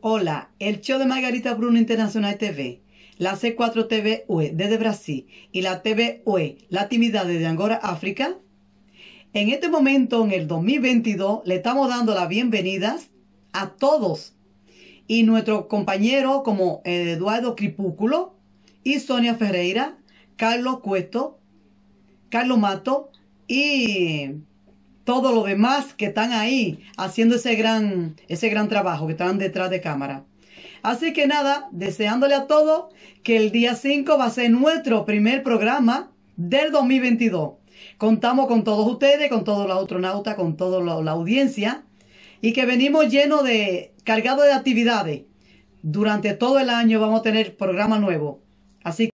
Hola, el show de Margarita Bruno Internacional TV, la C4 TV UE desde Brasil y la TV UE Latinidad desde Angora, África. En este momento, en el 2022, le estamos dando las bienvenidas a todos y nuestros compañeros como Eduardo Cripúculo y Sonia Ferreira, Carlos Cuesto, Carlos Mato y todos los demás que están ahí haciendo ese gran, ese gran trabajo, que están detrás de cámara. Así que nada, deseándole a todos que el día 5 va a ser nuestro primer programa del 2022. Contamos con todos ustedes, con todos los astronautas, con toda la audiencia y que venimos llenos de, cargados de actividades. Durante todo el año vamos a tener programa nuevo. Así